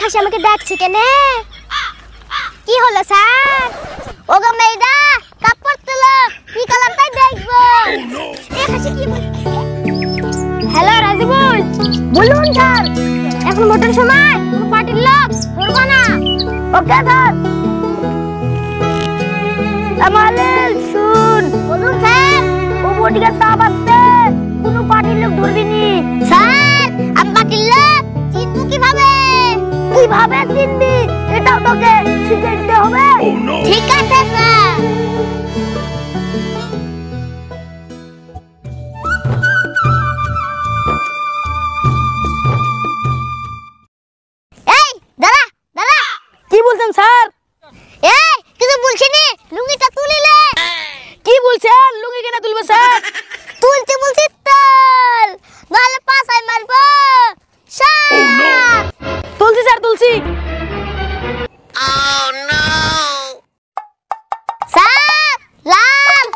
খাসি আমাকে ডাকছে কেনে? কি হলো, স্যার? ও ওগো মেয়েদা কাপড় তুলো, কি কালার তাই দেখব হ্যালো রাজিবুল বলুন, স্যার। এখন ভোটের সময় পার্টির লোক ধরবো না। ওকে স্যার আমালেল শুন। বলুন, স্যার, ও বডিগার্ড সাহেব আসছে। কোনো পার্টির লোক ধরবি নি। স্যার কীভাবে চিনবি? এটাও তোকে শিখে দিতে হবে। ঠিক আছে স্যার। তুলছি স্যার তুলছি সাত লাল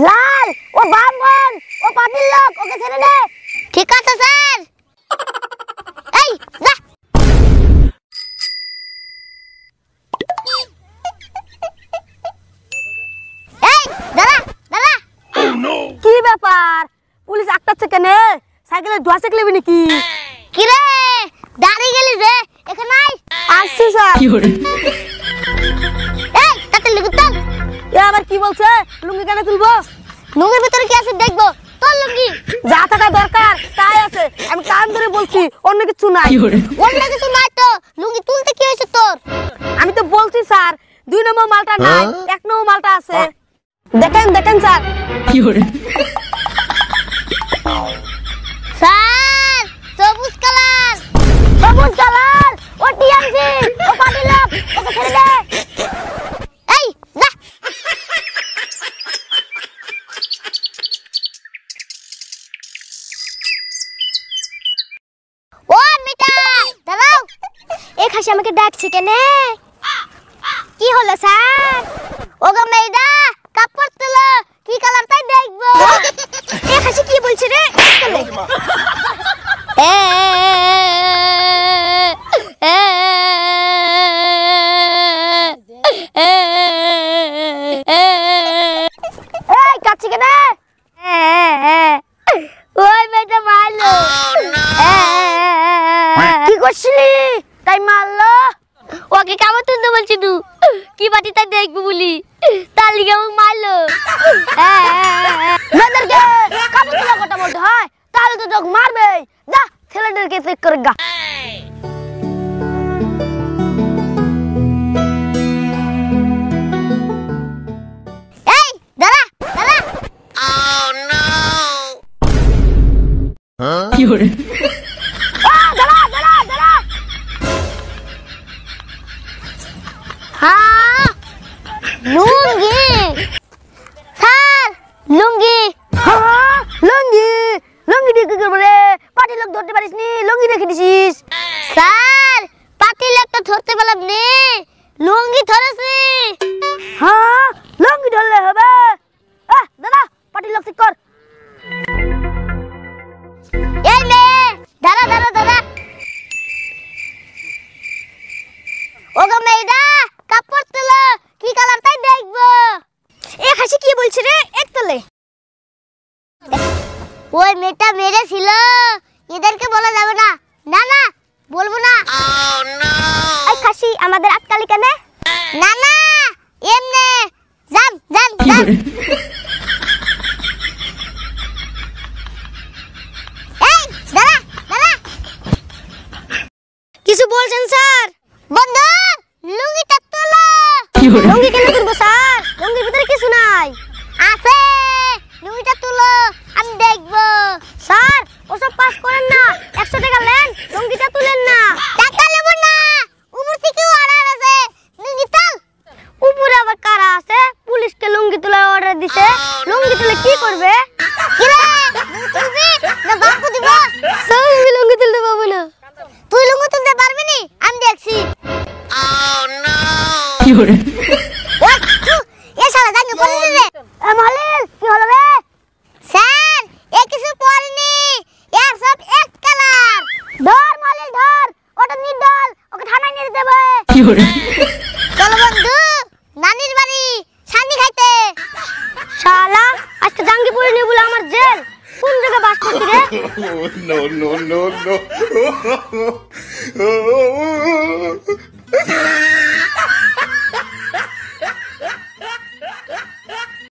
লাল ও বামন ও পাটিল লোক ওকে ছেড়ে দে ঠিক আছে স্যার এই যা এই দাঁড়া দাঁড়া কি ব্যাপার পুলিশ আটকাচ্ছে কেন সাইকেলে ধোয়া চেকলেবি নাকি কিরে দাঁড়িয়ে গেলি যে এখানে আয় আসছি এই তাতে লিখে এ আবার কি বলছে? লুঙ্গি কেন তুলবো? লুঙ্গির ভিতরে কি আছে দেখব? তোর লুঙ্গি। যা থাকা দরকার তাই আছে। আমি কান ধরে বলছি অন্য কিছু নাই। অন্য কিছু নাই তো। লুঙ্গি তুলতে কি হয়েছে তোর? আমি তো বলছি স্যার দুই নম্বর মালটা নাই এক নম্বর মালটা আছে। দেখেন দেখেন স্যার। স্যার সবুজ কালার। সবুজ কালার ও টিএমসি ও পার্টি লোক ওকে ছেড়ে দে এই যা ও মিটা দাঁড়াও খাসি আমাকে ডাকছে কেনে কি হলো স্যার ওগো মেয়েদা কাপড় তুলো কি কালার তাই দেখব এ কি বলছে রে। এ, ওই মেয়েটা মারলো কি করছিলি তাই মারলো? ওকে কেমন তুলতে বলছি তু? কি বাটি তাই দেখব বলি? তার লিগে আমাকে মারলো। মেয়েদেরকে কাপড় তোলা কথা বলতে হয়। তাহলে তো তোকে মারবে যা ছেলেদেরকে চেক করে গা। এই হ্যাঁ লুঙ্গি। স্যার লুঙ্গি। হ্যাঁ, লুঙ্গি। লুঙ্গি দিয়ে কি করব রে? পার্টি লোক ধরতে পারিস নি লুঙ্গি রেখে দিছিস। স্যার পাতিল একটা ধরতে পেলাম নে। লুঙ্গি ধরেছি। হ্যাঁ লুঙ্গি ধরলে হবে। দাদা পার্টি লোক চেক কর এই মেয়ে দাঁড়া দাঁড়া দাঁড়া ওগো মেয়েদা কাপড় তুলো কি কালার তাই দেখব এ খাসি কি বলছে তলে ওই মেয়েটা মেরেছিল। এদেরকে বলা যাবে না। না না বলব না। এই খাসি আমাদের আটকালি কেন? না না এমনে। যান যান কিছু বলছেন স্যার? বন্ধু লুঙ্গিটা তোলো। লুঙ্গি কেন তুলবো স্যার? লুঙ্গির ভিতরে কিছু নাই। আছে। লুঙ্গিটা তুলো আমি দেখব। স্যার ওসব পাস করেন না। একশো টাকা নেন লুঙ্গিটা তুলেন না। টাকা নেব না। উপর থেকে অর্ডার আছে। লুঙ্গি তুল। উপরে আবার কারা আছে? পুলিশকে লুঙ্গি তোলার অর্ডার দিছে। লুঙ্গি তুলে কি করবে? কি রে তুলবি? না বাপু দিব। স্যার আমি লুঙ্গি তুলতে পারব না। তুই লুঙ্গি তুলতে পারবি নি? আমি দেখছি। ওই, থু, এ শালা জাঙ্গে পড়লি রে এ মালিল কি হলো রে স্যার এ কিছু পড়নি এর সব এক কালার ধর মালিল ধর ওটা নির্দল ওকে থানায় নিয়ে দেবে চলো বন্ধু নানির বাড়ি সানি খাইতে। শালা আজকে জাঙ্গিপুরে নিয়ে বলে আমার জেল। কোন জায়গায় বাস করছি রে? No no no no.